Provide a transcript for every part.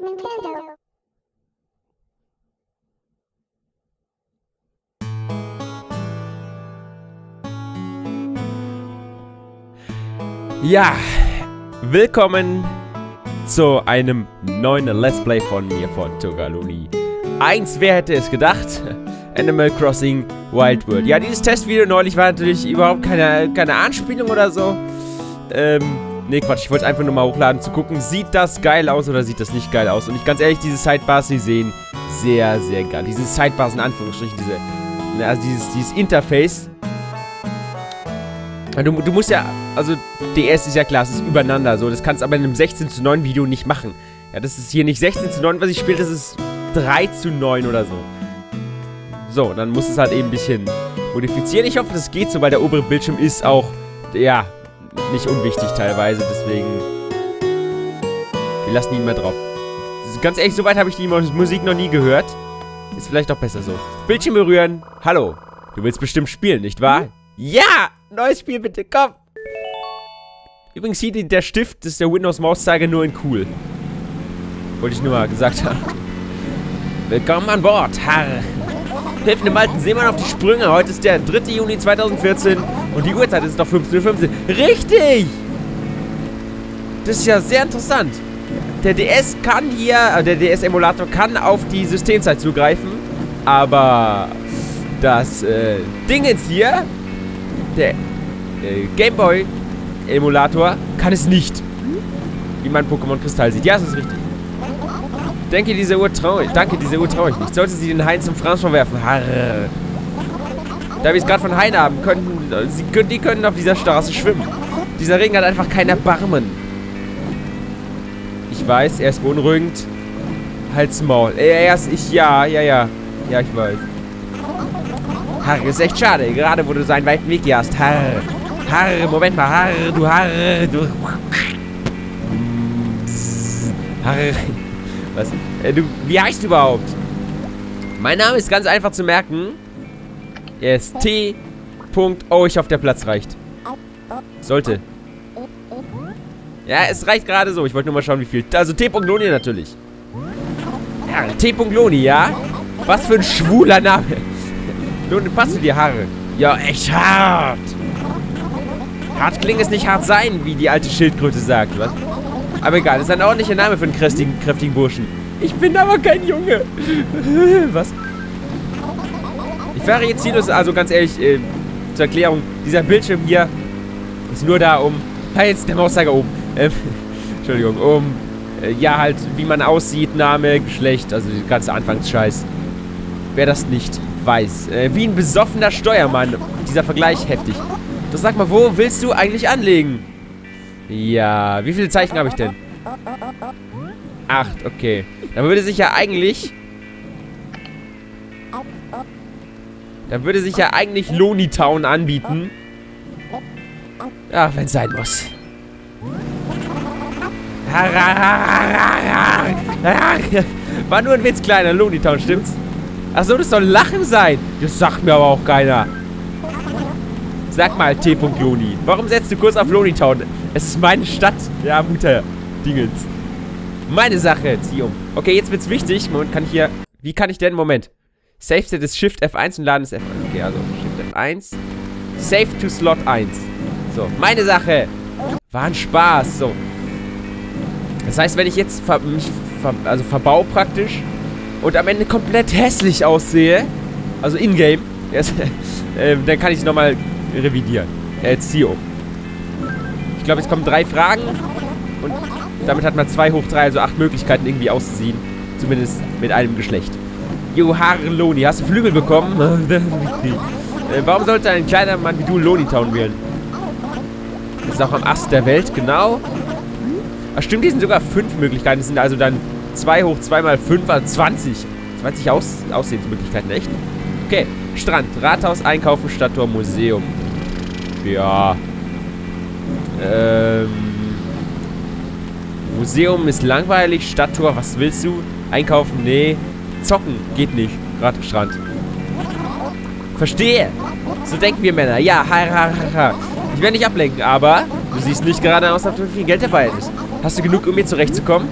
Nintendo. Ja, willkommen zu einem neuen Let's Play von mir, von Togaluni. Eins, wer hätte es gedacht? Animal Crossing Wild World. Ja, dieses Testvideo neulich war natürlich überhaupt keine, keine Anspielung oder so. Ähm, nee, Quatsch, ich wollte einfach nur mal hochladen, zu gucken, sieht das geil aus oder sieht das nicht geil aus. Und ich ganz ehrlich, diese Sidebars, die sehen sehr, sehr geil. Diese Sidebars in Anführungsstrichen, diese, ne, also dieses, dieses Interface. Du, du musst ja, also DS ist ja klar, es ist übereinander so. Das kannst du aber in einem 16 zu 9 Video nicht machen. Ja, das ist hier nicht 16 zu 9, was ich spiele, das ist 3 zu 9 oder so. So, dann muss es halt eben ein bisschen modifizieren. Ich hoffe, das geht so, weil der obere Bildschirm ist auch, ja, nicht unwichtig teilweise. Deswegen, wir lassen ihn mal drauf. Ganz ehrlich, soweit habe ich die Musik noch nie gehört. Ist vielleicht auch besser so. Bildschirm berühren. Hallo. Du willst bestimmt spielen, nicht wahr? Ja! Neues Spiel bitte, komm! Übrigens hier der Stift, ist der Windows Mauszeiger nur in cool. Wollte ich nur mal gesagt haben. Willkommen an Bord, Herr. Helfen dem alten Seemann auf die Sprünge. Heute ist der 3. Juni 2014 und die Uhrzeit ist noch 15.15 Uhr. Richtig! Das ist ja sehr interessant. Der DS kann hier, äh, der DS-Emulator kann auf die Systemzeit zugreifen, aber das äh, Ding jetzt hier, der äh, Gameboy-Emulator, kann es nicht. Wie mein Pokémon Kristall sieht. Ja, das ist richtig. Denke, diese Uhr traue ich. Danke, diese Uhr traue ich nicht. Sollte sie den Hain zum Franz verwerfen. Harr. Da wir es gerade von Hain haben, könnten, sie, die können auf dieser Straße schwimmen. Dieser Regen hat einfach kein Erbarmen. Ich weiß, er ist beunruhigend. Halt's Maul. Er ist, ich, ja, ja, ja. Ja, ich weiß. Harr, ist echt schade. Gerade wo du seinen weiten Weg hier hast. Harr. Harr, Moment mal. Harr, du Harr, du... Harr. Was? Äh, du, wie heißt du überhaupt? Mein Name ist ganz einfach zu merken. T. Oh, ich hoffe, der Platz reicht. Sollte. Ja, es reicht gerade so. Ich wollte nur mal schauen, wie viel. Also T. Loni natürlich. Ja, T. Loni, ja? Was für ein schwuler Name. Loni, passt du dir Haare? Ja, echt hart. Hart klingt es nicht hart sein, wie die alte Schildkröte sagt, was? Aber egal, das ist ein ordentlicher Name für einen kräftigen, kräftigen Burschen. Ich bin aber kein Junge. Was? Jetzt hier, also ganz ehrlich, äh, zur Erklärung, dieser Bildschirm hier ist nur da, um... Ja, jetzt der Mauszeiger oben. Ähm, Entschuldigung, um... Äh, ja, halt, wie man aussieht, Name, Geschlecht, also die ganze Anfangsscheiß. Wer das nicht weiß. Äh, wie ein besoffener Steuermann. Dieser Vergleich heftig. Doch sag mal, wo willst du eigentlich anlegen? Ja, wie viele Zeichen habe ich denn? Acht, okay. Dann würde sich ja eigentlich... Dann würde sich ja eigentlich Loni Town anbieten. Ja, wenn es sein muss. War nur ein Witz kleiner, Loni Town, stimmt's? Achso, das soll Lachen sein. Das sagt mir aber auch keiner. Sag mal, T. Loni. Warum setzt du kurz auf Loni Town? Es ist meine Stadt. Ja, Mutter. Dingens. Meine Sache. Zieh um. Okay, jetzt wird's wichtig. Moment, kann ich hier... Wie kann ich denn... Moment. Save State ist Shift F1 und Laden ist F1. Okay, also Shift F1. Save to Slot 1. So, meine Sache. War ein Spaß. So. Das heißt, wenn ich jetzt ver mich ver also verbau praktisch und am Ende komplett hässlich aussehe, also in-game, äh, dann kann ich nochmal revidieren. Äh, um. Ich glaube, es kommen drei Fragen und damit hat man zwei hoch drei, also acht Möglichkeiten irgendwie auszusehen. Zumindest mit einem Geschlecht. Jo, Loni, hast du Flügel bekommen? äh, warum sollte ein kleiner Mann wie du Loni Town wählen? Das ist auch am Ast der Welt, genau. Ach stimmt, hier sind sogar fünf Möglichkeiten. Das sind also dann zwei hoch zwei mal fünf, also 20. 20 Aus Aussehensmöglichkeiten, echt? Okay, Strand, Rathaus, Einkaufen, Stadttor, Museum. Ja. Ähm. Museum ist langweilig. Stadttor, was willst du? Einkaufen, nee. Zocken, geht nicht. Gerade Strand. Verstehe. So denken wir Männer. Ja, ha, ha, ha, ha. Ich werde nicht ablenken, aber du siehst nicht gerade aus, als ob du viel Geld dabei ist. Hast du genug, um mir zurechtzukommen?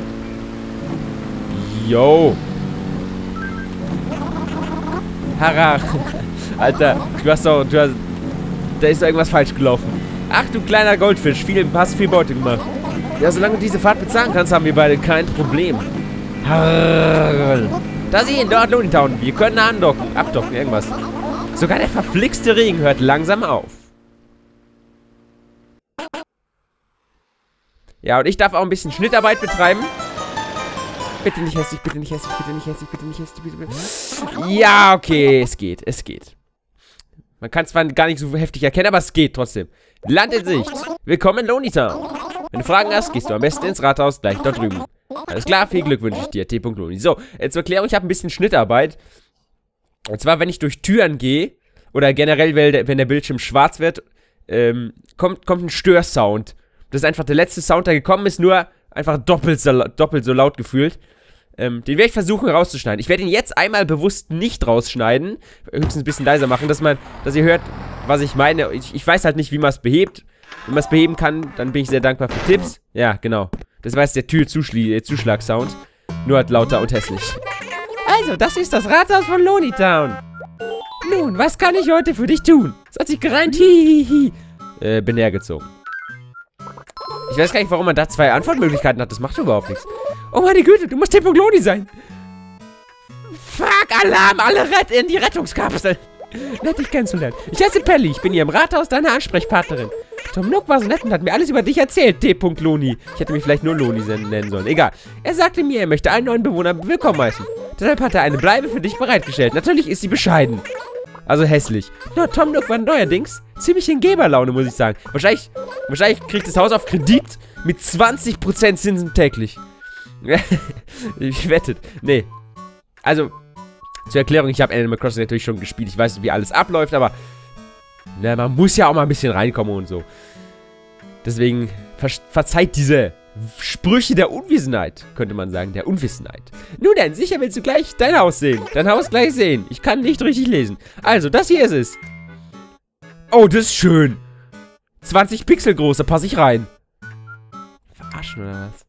Yo. Harach. Alter, du hast doch, du hast, da ist doch irgendwas falsch gelaufen. Ach du kleiner Goldfisch, viel, hast viel Beute gemacht. Ja, solange du diese Fahrt bezahlen kannst, haben wir beide kein Problem. Da sie ihn, dort Looney Town. Wir können andocken, abdocken, irgendwas. Sogar der verflixte Regen hört langsam auf. Ja, und ich darf auch ein bisschen Schnittarbeit betreiben. Bitte nicht hässlich, bitte nicht hässlich, bitte nicht hässlich, bitte nicht hässlich, bitte, bitte. Ja, okay, es geht, es geht. Man kann zwar gar nicht so heftig erkennen, aber es geht trotzdem. Land in Sicht. Willkommen in Town. Wenn du Fragen hast, gehst du am besten ins Rathaus gleich dort drüben. Alles klar, viel Glück wünsche ich dir, T. So, äh, zur Erklärung, ich habe ein bisschen Schnittarbeit. Und zwar, wenn ich durch Türen gehe, oder generell, wenn der Bildschirm schwarz wird, ähm, kommt, kommt ein Störsound. Das ist einfach der letzte Sound, der gekommen ist, nur einfach doppelt so, doppelt so laut gefühlt. Ähm, den werde ich versuchen rauszuschneiden. Ich werde ihn jetzt einmal bewusst nicht rausschneiden. Höchstens ein bisschen leiser machen, dass man, dass ihr hört, was ich meine. Ich, ich weiß halt nicht, wie man es behebt. Wenn man es beheben kann, dann bin ich sehr dankbar für Tipps. Ja, genau. Das war jetzt der Tür-Zuschlag-Sound. Nur halt lauter und hässlich. Also, das ist das Rathaus von Lonely Town. Nun, was kann ich heute für dich tun? Es hat sich gereimt. Hihihi. Äh, bin hergezogen. Ich weiß gar nicht, warum man da zwei Antwortmöglichkeiten hat. Das macht überhaupt nichts. Oh meine Güte, du musst Tempo Gloni sein. Fuck, Alarm, alle rett in die Rettungskapsel. Nett, dich kennenzulernen. Ich heiße Pelli, ich bin hier im Rathaus deine Ansprechpartnerin. Tom Nook war so nett und hat mir alles über dich erzählt, D. Loni. Ich hätte mich vielleicht nur Loni nennen sollen. Egal. Er sagte mir, er möchte einen neuen Bewohner willkommen heißen. Deshalb hat er eine Bleibe für dich bereitgestellt. Natürlich ist sie bescheiden. Also hässlich. Nur Tom Nook war neuerdings ziemlich in Geberlaune, muss ich sagen. Wahrscheinlich, wahrscheinlich kriegt das Haus auf Kredit mit 20% Zinsen täglich. ich wettet. Nee. Also, zur Erklärung, ich habe Animal Crossing natürlich schon gespielt. Ich weiß, wie alles abläuft, aber na, man muss ja auch mal ein bisschen reinkommen und so. Deswegen ver verzeiht diese Sprüche der Unwissenheit, könnte man sagen, der Unwissenheit. Nun denn, sicher willst du gleich dein Haus sehen. Dein Haus gleich sehen. Ich kann nicht richtig lesen. Also, das hier ist es. Oh, das ist schön. 20 Pixel groß, da passe ich rein. Verarschen oder was?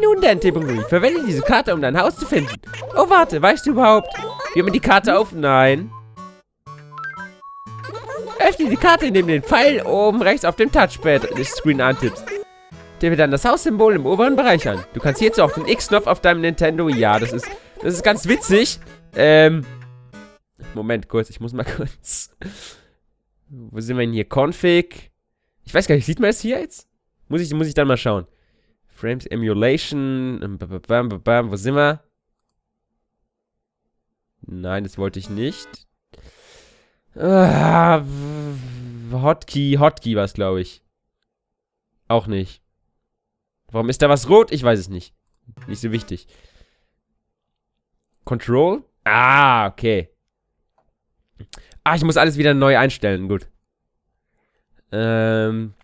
Nun denn, Tippungui, verwende diese Karte, um dein Haus zu finden. Oh, warte, weißt du überhaupt, wie man die Karte auf... Nein. Öffne die Karte, indem du den Pfeil oben rechts auf dem Touchpad-Screen antippst. Wird dann das Haussymbol im oberen Bereich an. Du kannst hierzu auch den X-Knopf auf deinem Nintendo... Ja, das ist... Das ist ganz witzig. Ähm... Moment, kurz, ich muss mal kurz... Wo sind wir denn hier? Config. Ich weiß gar nicht, sieht man es hier jetzt? Muss ich, muss ich dann mal schauen. Frames Emulation. Ähm, wo sind wir? Nein, das wollte ich nicht. Ah, Hotkey, Hotkey war es, glaube ich. Auch nicht. Warum ist da was rot? Ich weiß es nicht. Nicht so wichtig. Control? Ah, okay. Ah, ich muss alles wieder neu einstellen. Gut. Ähm.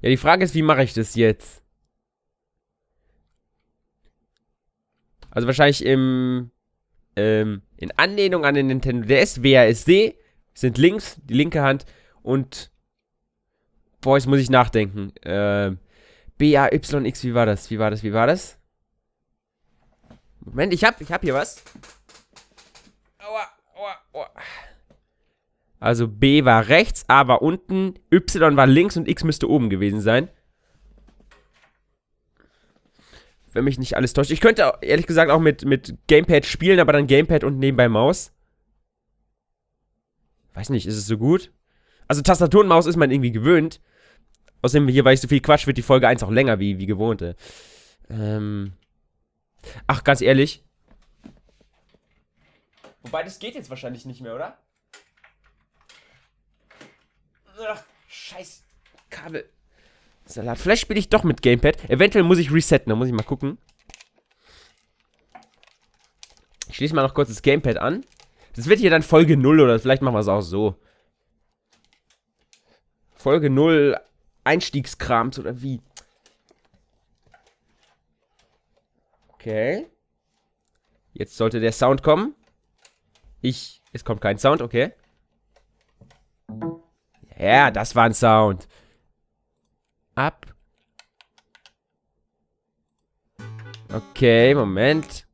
Ja, die Frage ist, wie mache ich das jetzt? Also wahrscheinlich im, ähm, in Anlehnung an den Nintendo DS, WASD sind links, die linke Hand und, boah, jetzt muss ich nachdenken. Ähm, B-A-Y-X, wie war das? Wie war das? Wie war das? Moment, ich hab, ich hab hier was. Aua, aua, aua. Also B war rechts, A war unten, Y war links und X müsste oben gewesen sein wenn mich nicht alles täuscht. Ich könnte ehrlich gesagt auch mit, mit Gamepad spielen, aber dann Gamepad und nebenbei Maus. Weiß nicht, ist es so gut? Also Tastatur und Maus ist man irgendwie gewöhnt. Außerdem, hier, weil ich so viel Quatsch, wird die Folge 1 auch länger wie, wie gewohnte. Ähm. Ach, ganz ehrlich. Wobei, das geht jetzt wahrscheinlich nicht mehr, oder? Ach, scheiß Kabel. Salat. Vielleicht spiele ich doch mit Gamepad. Eventuell muss ich resetten, da muss ich mal gucken. Ich schließe mal noch kurz das Gamepad an. Das wird hier dann Folge 0 oder vielleicht machen wir es auch so. Folge 0 Einstiegskrams oder wie? Okay. Jetzt sollte der Sound kommen. Ich. Es kommt kein Sound, okay. Ja, das war ein Sound ab. Okay, Moment.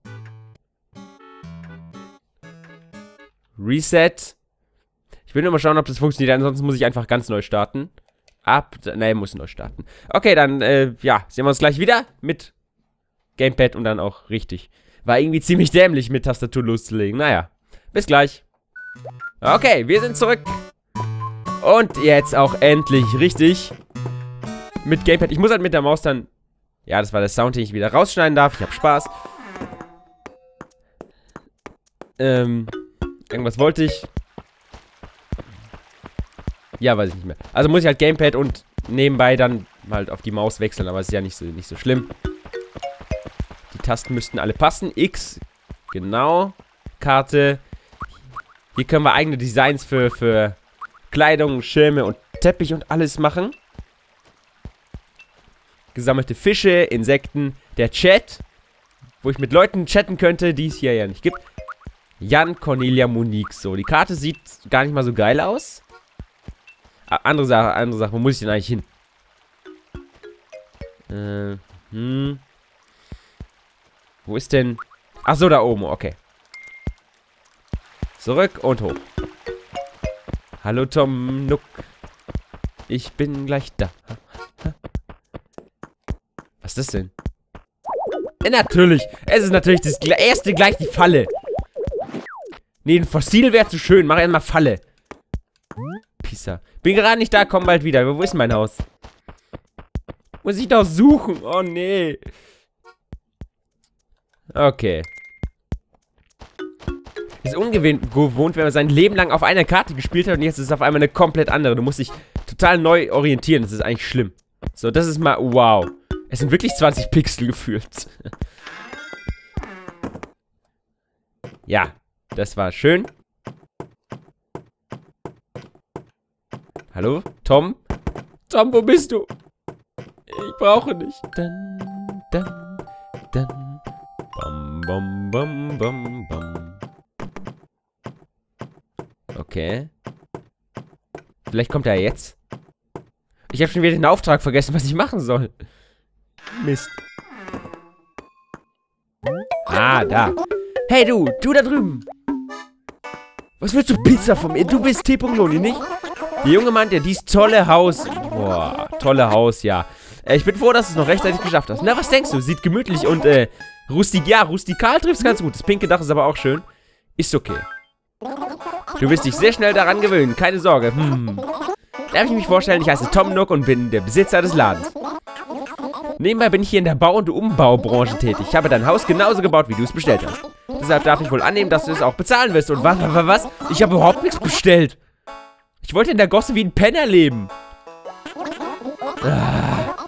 Reset. Ich will nur mal schauen, ob das funktioniert. Ansonsten muss ich einfach ganz neu starten. Ab. Ne, muss neu starten. Okay, dann, äh, ja, sehen wir uns gleich wieder mit Gamepad und dann auch richtig. War irgendwie ziemlich dämlich, mit Tastatur loszulegen. Naja, bis gleich. Okay, wir sind zurück. Und jetzt auch endlich richtig. Mit Gamepad. Ich muss halt mit der Maus dann... Ja, das war der Sound, den ich wieder rausschneiden darf. Ich habe Spaß. Ähm... Irgendwas wollte ich. Ja, weiß ich nicht mehr. Also muss ich halt Gamepad und nebenbei dann halt auf die Maus wechseln, aber ist ja nicht so, nicht so schlimm. Die Tasten müssten alle passen. X, genau. Karte. Hier können wir eigene Designs für, für Kleidung, Schirme und Teppich und alles machen. Gesammelte Fische, Insekten, der Chat, wo ich mit Leuten chatten könnte, die es hier ja nicht gibt. Jan Cornelia Monique. So, die Karte sieht gar nicht mal so geil aus. Andere Sache, andere Sache. Wo muss ich denn eigentlich hin? Äh, hm. Wo ist denn... Ach so, da oben. Okay. Zurück und hoch. Hallo Tom Nook. Ich bin gleich da. Was ist das denn? Ja, natürlich. Es ist natürlich das erste gleich die Falle. Nee, ein Fossil wäre zu schön. Mach erstmal Falle. Pisa. Bin gerade nicht da, komm bald wieder. Wo ist mein Haus? Muss ich doch suchen. Oh, nee. Okay. Ist ungewohnt, wenn man sein Leben lang auf einer Karte gespielt hat und jetzt ist es auf einmal eine komplett andere. Du musst dich total neu orientieren. Das ist eigentlich schlimm. So, das ist mal... Wow. Es sind wirklich 20 Pixel gefühlt. ja, das war schön. Hallo? Tom? Tom, wo bist du? Ich brauche dich. Dann, dann, dann. Bam, bam, bam, bam, bam. Okay. Vielleicht kommt er jetzt. Ich habe schon wieder den Auftrag vergessen, was ich machen soll. Mist. Ah, da. Hey du, du da drüben. Was willst du Pizza von mir? Du bist T.Loni, nicht? Der junge Mann, der dies tolle Haus... Boah, tolle Haus, ja. Äh, ich bin froh, dass du es noch rechtzeitig geschafft hast. Na, was denkst du? Sieht gemütlich und, äh, rustik... Ja, rustikal trifft ganz gut. Das pinke Dach ist aber auch schön. Ist okay. Du wirst dich sehr schnell daran gewöhnen. Keine Sorge. Hm. Darf ich mich vorstellen, ich heiße Tom Nook und bin der Besitzer des Ladens. Nebenbei bin ich hier in der Bau- und Umbaubranche tätig. Ich habe dein Haus genauso gebaut, wie du es bestellt hast. Deshalb darf ich wohl annehmen, dass du es auch bezahlen wirst. Und was, was, was? Ich habe überhaupt nichts bestellt. Ich wollte in der Gosse wie ein Penner leben. Ah.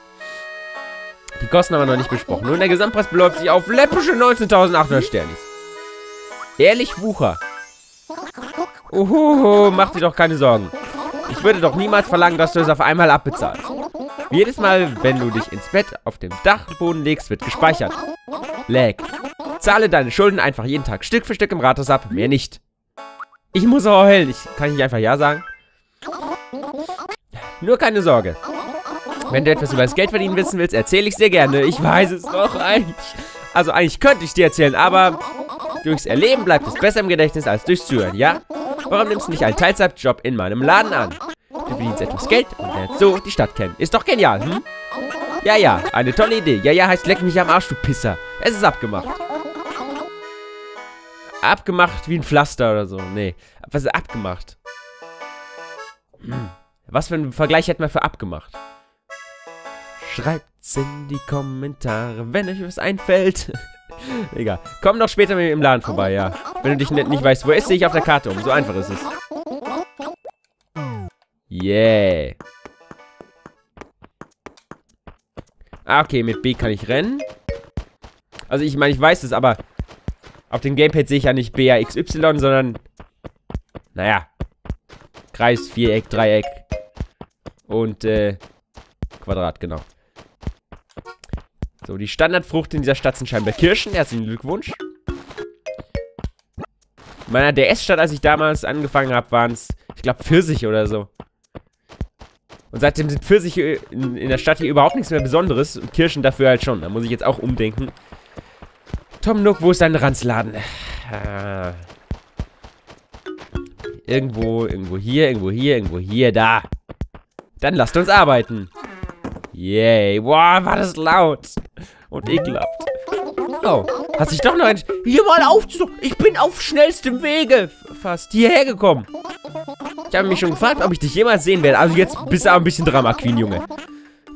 Die Kosten haben wir noch nicht besprochen. Nun, der Gesamtpreis beläuft sich auf läppische 19.800 Sternis. Ehrlich Wucher. Uhuhu, mach dir doch keine Sorgen. Ich würde doch niemals verlangen, dass du es auf einmal abbezahlst. Jedes Mal, wenn du dich ins Bett auf dem Dachboden legst, wird gespeichert. Lag. Zahle deine Schulden einfach jeden Tag Stück für Stück im Rathaus ab, mehr nicht. Ich muss heulen. Ich, kann ich nicht einfach Ja sagen? Nur keine Sorge. Wenn du etwas über das Geldverdienen wissen willst, erzähle ich es dir gerne. Ich weiß es doch eigentlich. Also eigentlich könnte ich dir erzählen, aber durchs Erleben bleibt es besser im Gedächtnis als durchs Zuhören, ja? Warum nimmst du nicht einen Teilzeitjob in meinem Laden an? Du verdienst etwas Geld und lernst so die Stadt kennen. Ist doch genial, hm? Ja, ja, eine tolle Idee. Ja, ja heißt leck mich am Arsch, du Pisser. Es ist abgemacht. Abgemacht wie ein Pflaster oder so. Nee. Was ist abgemacht? Hm. Was für einen Vergleich hätten wir für abgemacht? Schreibt's in die Kommentare, wenn euch was einfällt. Egal. Komm doch später mit mir im Laden vorbei, ja. Wenn du dich nicht, nicht weißt, wo ist, sehe ich auf der Karte um. So einfach ist es. Yeah. Ah, okay, mit B kann ich rennen. Also ich meine, ich weiß es, aber auf dem Gamepad sehe ich ja nicht BAXY, sondern, naja, Kreis, Viereck, Dreieck und äh, Quadrat, genau. So, die Standardfrucht in dieser Stadt sind scheinbar Kirschen. Herzlichen Glückwunsch. In meiner DS-Stadt, als ich damals angefangen habe, waren es, ich glaube, Pfirsich oder so. Und seitdem sind Pfirsiche in, in, der Stadt hier überhaupt nichts mehr Besonderes und Kirschen dafür halt schon. Da muss ich jetzt auch umdenken. Tom Nook, wo ist dein Ranzladen? Äh, irgendwo, irgendwo hier, irgendwo hier, irgendwo hier, da. Dann lasst uns arbeiten. Yay. Boah, war das laut. Und ekelhaft. Oh, hat sich doch noch ein... Hier mal auf, ich bin auf schnellstem Wege fast hierher gekommen. Ich habe mich schon gefragt, ob ich dich jemals sehen werde. Also jetzt bist du aber ein bisschen Drama Queen, Junge.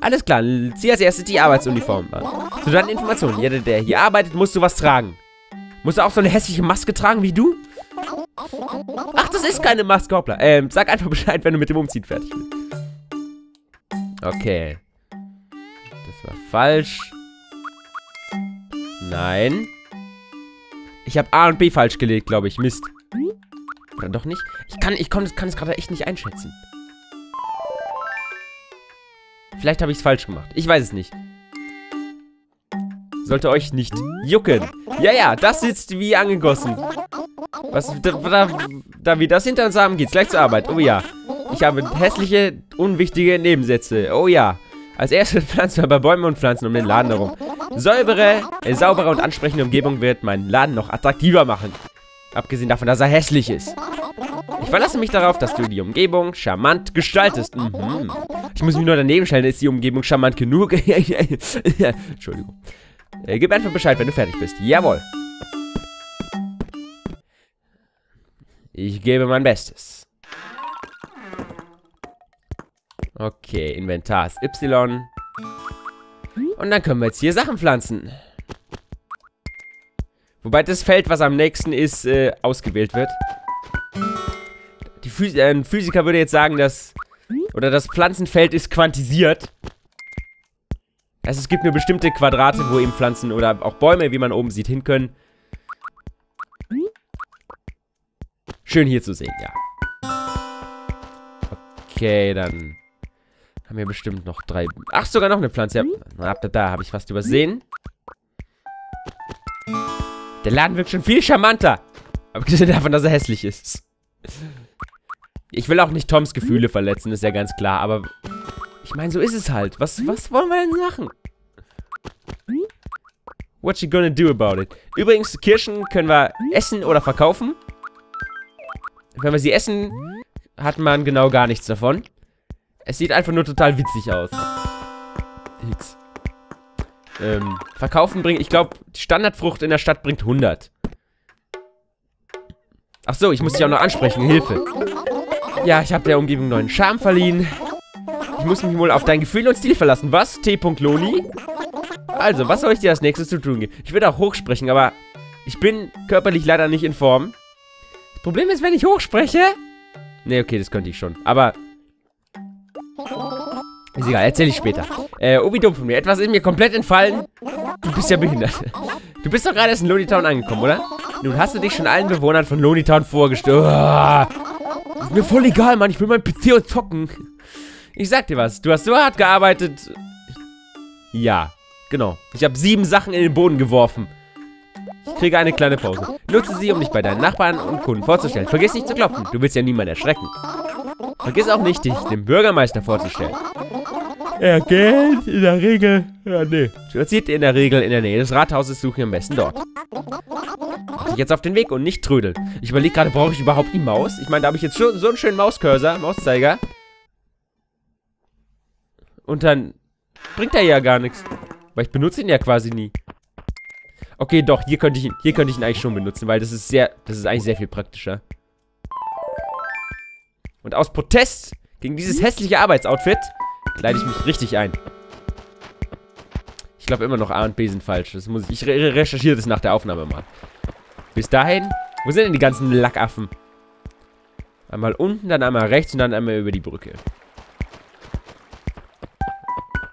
Alles klar, zieh als erstes die Arbeitsuniform an. Zu deinen Informationen, jeder, der hier arbeitet, musst du was tragen. Musst du auch so eine hässliche Maske tragen wie du? Ach, das ist keine Maske, hoppla. Ähm, sag einfach Bescheid, wenn du mit dem Umziehen fertig bist. Okay. Das war falsch. Nein. Ich habe A und B falsch gelegt, glaube ich. Mist. Oder doch nicht? Ich kann, ich kann, kann es gerade echt nicht einschätzen. Vielleicht habe ich es falsch gemacht. Ich weiß es nicht. Sollte euch nicht jucken. Ja, ja, das sitzt wie angegossen. Was, da, da, da wir das hinter uns haben, geht's gleich zur Arbeit. Oh ja. Ich habe hässliche, unwichtige Nebensätze. Oh ja. Als erstes pflanzen wir bei Bäumen und Pflanzen um den Laden herum. Säubere, äh, saubere und ansprechende Umgebung wird meinen Laden noch attraktiver machen. Abgesehen davon, dass er hässlich ist. Ich verlasse mich darauf, dass du die Umgebung charmant gestaltest. Mhm. Ich muss mich nur daneben stellen, ist die Umgebung charmant genug? Entschuldigung. Äh, gib einfach Bescheid, wenn du fertig bist. Jawohl. Ich gebe mein Bestes. Okay, Inventar ist Y. Und dann können wir jetzt hier Sachen pflanzen. Wobei das Feld, was am nächsten ist, äh, ausgewählt wird. Phys äh, ein Physiker würde jetzt sagen, dass... Oder das Pflanzenfeld ist quantisiert. Also es gibt nur bestimmte Quadrate, wo eben Pflanzen oder auch Bäume, wie man oben sieht, hin können. Schön hier zu sehen, ja. Okay, dann haben wir bestimmt noch drei... Ach, sogar noch eine Pflanze. Ja, da, da habe ich fast übersehen. Der Laden wirkt schon viel charmanter. Abgesehen davon, dass er hässlich ist. Ich will auch nicht Toms Gefühle verletzen, ist ja ganz klar, aber... Ich meine, so ist es halt. Was, was wollen wir denn machen? What you gonna do about it? Übrigens, Kirschen können wir essen oder verkaufen. Wenn wir sie essen, hat man genau gar nichts davon. Es sieht einfach nur total witzig aus. X. Ähm, verkaufen bringt, ich glaube, die Standardfrucht in der Stadt bringt 100. Ach so, ich muss dich auch noch ansprechen. Hilfe. Ja, ich habe der Umgebung neuen Charme verliehen. Ich muss mich wohl auf dein Gefühl und Stil verlassen. Was? T. Loni? Also, was soll ich dir als nächstes zu tun geben? Ich würde auch hochsprechen, aber ich bin körperlich leider nicht in Form. Das Problem ist, wenn ich hochspreche... Ne, okay, das könnte ich schon. Aber... Ist egal, erzähle ich später. Äh, wie dumm von mir. Etwas ist mir komplett entfallen. Du bist ja behindert. Du bist doch gerade erst in Lonitown angekommen, oder? Nun hast du dich schon allen Bewohnern von Lonitown vorgestellt. Oh, ist mir voll egal, Mann. Ich will mein PC und zocken. Ich sag dir was. Du hast so hart gearbeitet. Ja, genau. Ich habe sieben Sachen in den Boden geworfen. Ich kriege eine kleine Pause. Nutze sie, um dich bei deinen Nachbarn und Kunden vorzustellen. Vergiss nicht zu klopfen. Du willst ja niemanden erschrecken. Vergiss auch nicht, dich dem Bürgermeister vorzustellen. Er geht in der Regel... Ja, nee. Spaziert in der Regel in der Nähe des Rathauses, suche am besten dort. Mach dich jetzt auf den Weg und nicht trödeln. Ich überlege gerade, brauche ich überhaupt die Maus? Ich meine, da habe ich jetzt schon so einen schönen Mauscursor, Mauszeiger. Und dann bringt er ja gar nichts. Weil ich benutze ihn ja quasi nie. Okay, doch, hier könnte ich ihn, hier könnte ich ihn eigentlich schon benutzen, weil das ist sehr, das ist eigentlich sehr viel praktischer. Und aus Protest gegen dieses hässliche Arbeitsoutfit kleide ich mich richtig ein. Ich glaube immer noch A und B sind falsch. Das muss ich, ich re recherchiere das nach der Aufnahme mal. Bis dahin, wo sind denn die ganzen Lackaffen? Einmal unten, dann einmal rechts und dann einmal über die Brücke.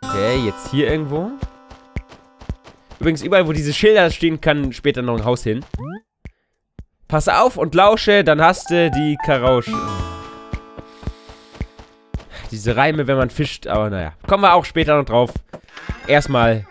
Okay, jetzt hier irgendwo. Übrigens, überall, wo diese Schilder stehen, kann später noch ein Haus hin. Pass auf und lausche, dann hast du die Karausche. Diese Reime, wenn man fischt, aber naja. Kommen wir auch später noch drauf. Erstmal